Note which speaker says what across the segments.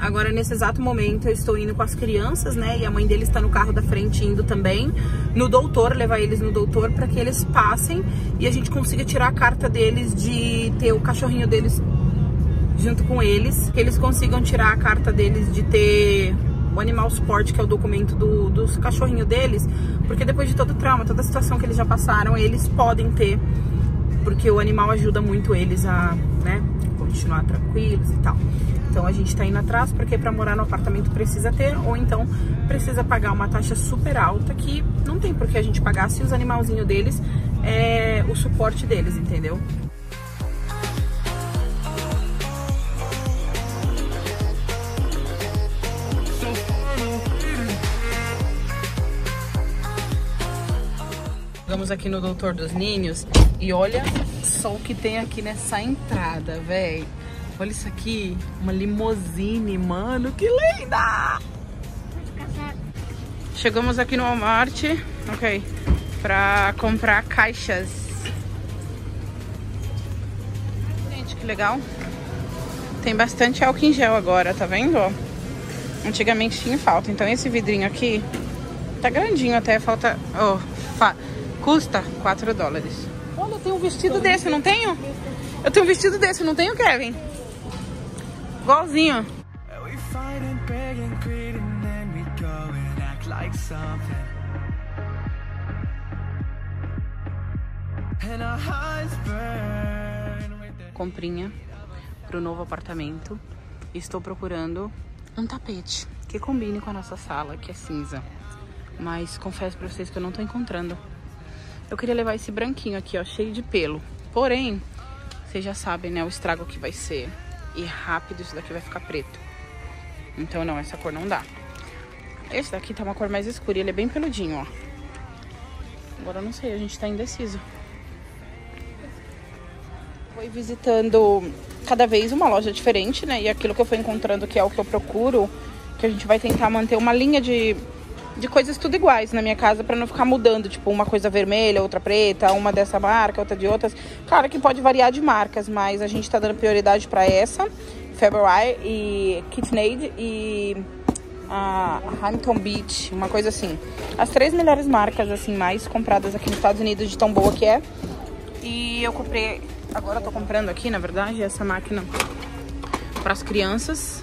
Speaker 1: Agora nesse exato momento eu estou indo com as crianças, né? E a mãe deles está no carro da frente indo também no doutor, levar eles no doutor para que eles passem e a gente consiga tirar a carta deles de ter o cachorrinho deles junto com eles, que eles consigam tirar a carta deles de ter o animal suporte, que é o documento do, dos cachorrinhos deles, porque depois de todo o trauma, toda a situação que eles já passaram, eles podem ter, porque o animal ajuda muito eles a, né, continuar tranquilos e tal. Então a gente tá indo atrás porque para morar no apartamento precisa ter, ou então precisa pagar uma taxa super alta que não tem por que a gente pagar se os animalzinhos deles é o suporte deles, entendeu? Chegamos aqui no Doutor dos Ninhos e olha só o que tem aqui nessa entrada, velho. Olha isso aqui, uma limousine, mano, que linda! Chegamos aqui no Walmart, ok, pra comprar caixas. Gente, que legal. Tem bastante álcool em gel agora, tá vendo? Antigamente tinha falta, então esse vidrinho aqui tá grandinho até, falta... Oh, fa... Custa 4 dólares. Olha, eu tenho um vestido desse, não tenho? Eu tenho um vestido desse, não tenho, Kevin? Igualzinho. Comprinha pro novo apartamento. Estou procurando um tapete que combine com a nossa sala, que é cinza. Mas confesso pra vocês que eu não tô encontrando. Eu queria levar esse branquinho aqui, ó, cheio de pelo. Porém, vocês já sabem, né, o estrago que vai ser e rápido isso daqui vai ficar preto. Então não, essa cor não dá. Esse daqui tá uma cor mais escura e ele é bem peludinho, ó. Agora eu não sei, a gente tá indeciso. Fui visitando cada vez uma loja diferente, né? E aquilo que eu fui encontrando que é o que eu procuro, que a gente vai tentar manter uma linha de, de coisas tudo iguais na minha casa para não ficar mudando, tipo uma coisa vermelha, outra preta, uma dessa marca, outra de outras. Claro que pode variar de marcas, mas a gente tá dando prioridade para essa, February e KitchenAid e a Hampton Beach, uma coisa assim. As três melhores marcas assim mais compradas aqui nos Estados Unidos de tão boa que é. E eu comprei, agora eu tô comprando aqui, na verdade, essa máquina para as crianças.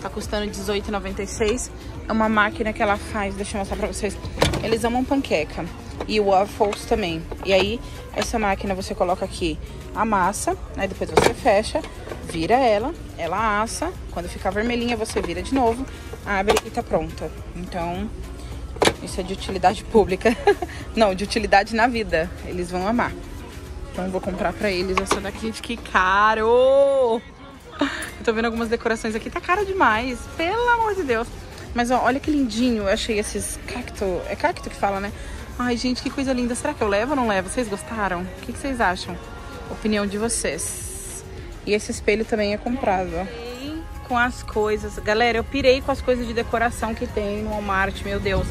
Speaker 1: Tá custando R$18,96. É uma máquina que ela faz, deixa eu mostrar pra vocês. Eles amam panqueca e waffles também. E aí, essa máquina você coloca aqui a massa, aí depois você fecha, vira ela, ela assa. Quando ficar vermelhinha, você vira de novo, abre e tá pronta. Então, isso é de utilidade pública. Não, de utilidade na vida. Eles vão amar. Então, vou comprar pra eles essa daqui. Que caro! Tô vendo algumas decorações aqui, tá caro demais. Pelo amor de Deus. Mas ó, olha que lindinho. Eu achei esses cacto. É cacto que fala, né? Ai, gente, que coisa linda. Será que eu levo ou não levo? Vocês gostaram? O que, que vocês acham? Opinião de vocês. E esse espelho também é comprado, ó. Com as coisas. Galera, eu pirei com as coisas de decoração que tem no Walmart, meu Deus.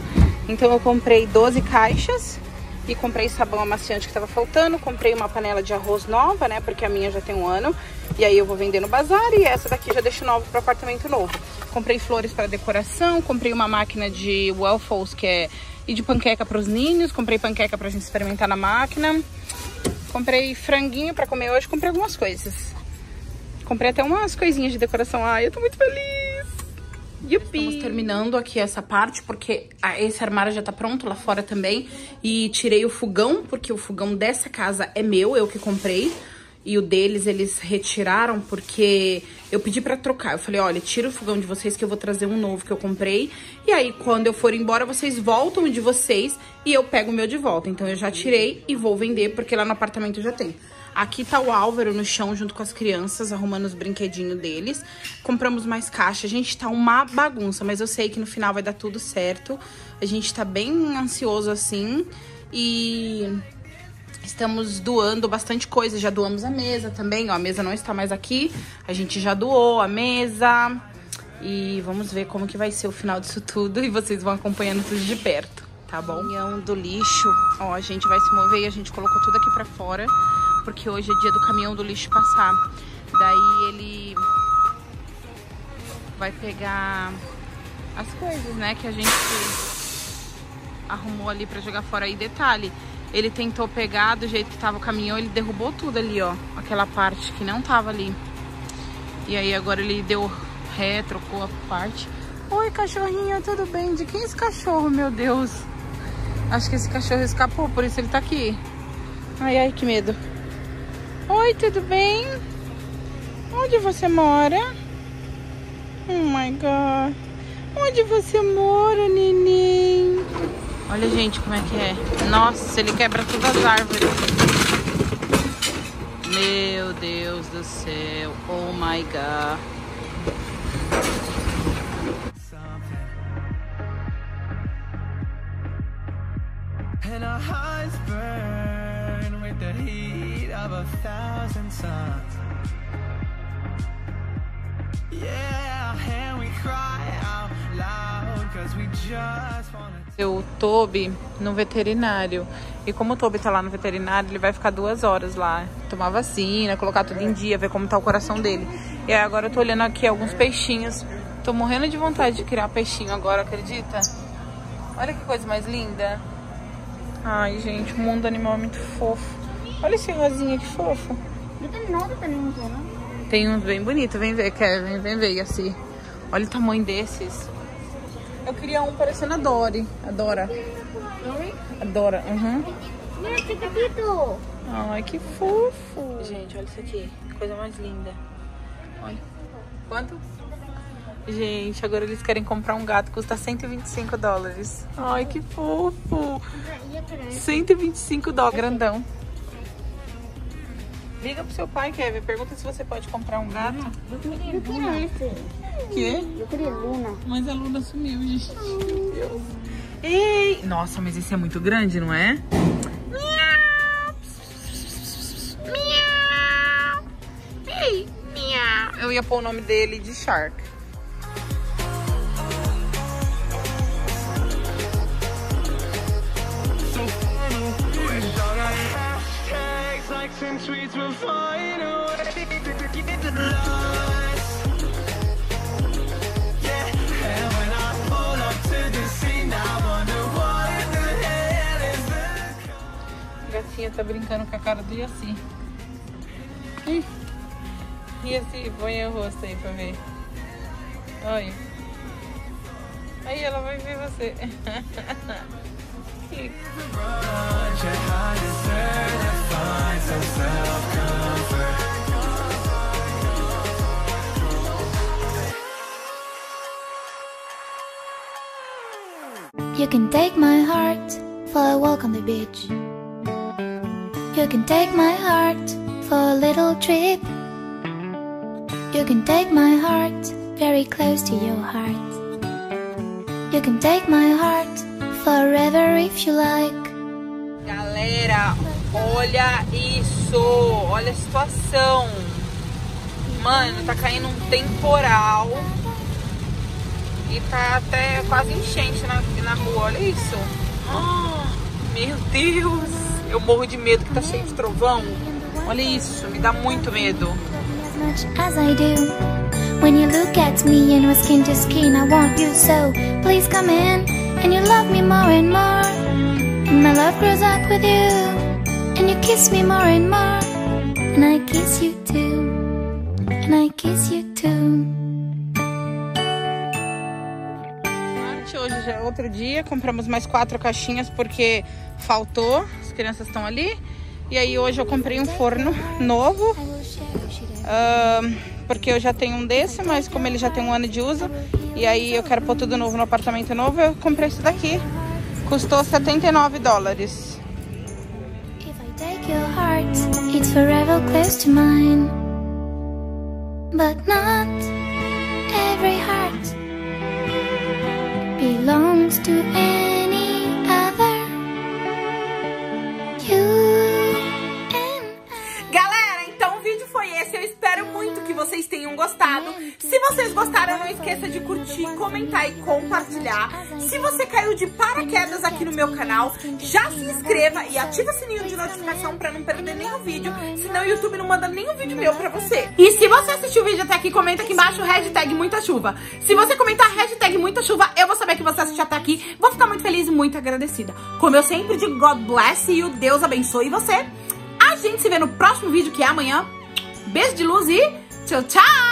Speaker 1: Então eu comprei 12 caixas e comprei sabão amaciante que tava faltando. Comprei uma panela de arroz nova, né? Porque a minha já tem um ano. E aí eu vou vender no bazar e essa daqui já deixo nova para apartamento novo. Comprei flores para decoração, comprei uma máquina de waffles que é e de panqueca para os ninhos, comprei panqueca pra gente experimentar na máquina. Comprei franguinho para comer hoje, comprei algumas coisas. Comprei até umas coisinhas de decoração. Ai, eu tô muito feliz. Yupi. Estamos terminando aqui essa parte, porque esse armário já tá pronto lá fora também. E tirei o fogão, porque o fogão dessa casa é meu, eu que comprei e o deles eles retiraram porque eu pedi pra trocar. Eu falei, olha, tira o fogão de vocês que eu vou trazer um novo que eu comprei. E aí, quando eu for embora, vocês voltam de vocês e eu pego o meu de volta. Então, eu já tirei e vou vender porque lá no apartamento já tem. Aqui tá o Álvaro no chão junto com as crianças, arrumando os brinquedinhos deles. Compramos mais caixa. A gente tá uma bagunça, mas eu sei que no final vai dar tudo certo. A gente tá bem ansioso assim. E Estamos doando bastante coisa, já doamos a mesa também, ó, a mesa não está mais aqui, a gente já doou a mesa e vamos ver como que vai ser o final disso tudo e vocês vão acompanhando tudo de perto, tá bom? Caminhão do lixo, ó, a gente vai se mover e a gente colocou tudo aqui pra fora, porque hoje é dia do caminhão do lixo passar, daí ele vai pegar as coisas, né, que a gente arrumou ali pra jogar fora. aí detalhe, ele tentou pegar do jeito que tava o caminhão, ele derrubou tudo ali, ó. Aquela parte que não tava ali. E aí agora ele deu ré, trocou a parte. Oi, cachorrinho, tudo bem? De quem é esse cachorro, meu Deus? Acho que esse cachorro escapou, por isso ele tá aqui. Ai, ai, que medo. Oi, tudo bem? Onde você mora? Oh my God. Onde você mora, neném? Olha, gente, como é que é. Nossa, ele quebra todas as árvores. Meu Deus do céu. Oh my God. And our hearts burn with the heat of a thousand suns. Yeah, and we cry out loud cause we just wanna o Toby no veterinário. E como o Toby tá lá no veterinário, ele vai ficar duas horas lá. Tomar vacina, colocar tudo em dia, ver como tá o coração dele. E aí agora eu tô olhando aqui alguns peixinhos. Tô morrendo de vontade de criar peixinho agora, acredita? Olha que coisa mais linda. Ai, gente, o mundo animal é muito fofo. Olha esse rosinha, que fofo. Tem uns bem bonitos. Vem ver, Kevin. Vem ver, assim. Olha o tamanho desses. Eu queria um parecendo a Dory. A Dora. Dory? A Dora, uhum. Ai, que fofo. Gente, olha isso aqui. Coisa mais linda. Olha. Quanto? Gente, agora eles querem comprar um gato, custa 125 dólares. Ai, que fofo. 125 dólares, grandão. Liga pro seu pai, Kevin. Pergunta se você pode comprar um gato.
Speaker 2: Eu queria esse.
Speaker 1: Quê?
Speaker 2: Eu queria Luna.
Speaker 1: Mas a Luna sumiu, gente. Meu Deus. Ei! Nossa, mas esse é muito grande, não é? Miau! Miau! Ei, miau! Eu ia pôr o nome dele de Shark. Gatinha tá brincando com a cara do Yassi. Yassi, põe o rosto aí pra ver. Olha. Aí ela vai ver você. You can take my heart for a walk on the beach. You can take my heart for a little trip. You can take my heart very close to your heart. You can take my heart forever if you like. Galera, olha isso, olha a situação. Mano, tá caindo um temporal. E tá até quase enchente na, na rua, olha isso. Oh, meu Deus, eu morro de medo que tá cheio de trovão. Olha isso, me dá muito medo. When you look at me and we're skin to skin, I want you so. Please come in and you love me more and more. And my love grows up with you, and you kiss me more and more. And I kiss you too, and I kiss you too. Hoje já é outro dia, compramos mais quatro caixinhas porque faltou, as crianças estão ali. E aí hoje eu comprei um forno novo, uh, porque eu já tenho um desse, mas como ele já tem um ano de uso, e aí eu quero pôr tudo novo no apartamento novo, eu comprei esse daqui. Custou 79 dólares. If I take your heart, it's forever close to mine. But not every heart belongs to any gostado. Se vocês gostaram, não esqueça de curtir, comentar e compartilhar. Se você caiu de paraquedas aqui no meu canal, já se inscreva e ativa o sininho de notificação pra não perder nenhum vídeo, senão o YouTube não manda nenhum vídeo meu pra você. E se você assistiu o vídeo até aqui, comenta aqui embaixo hashtag muita chuva. Se você comentar hashtag muita chuva, eu vou saber que você assistiu até aqui. Vou ficar muito feliz e muito agradecida. Como eu sempre digo, God bless you, Deus abençoe você. A gente se vê no próximo vídeo, que é amanhã. Beijo de luz e tchau, tchau!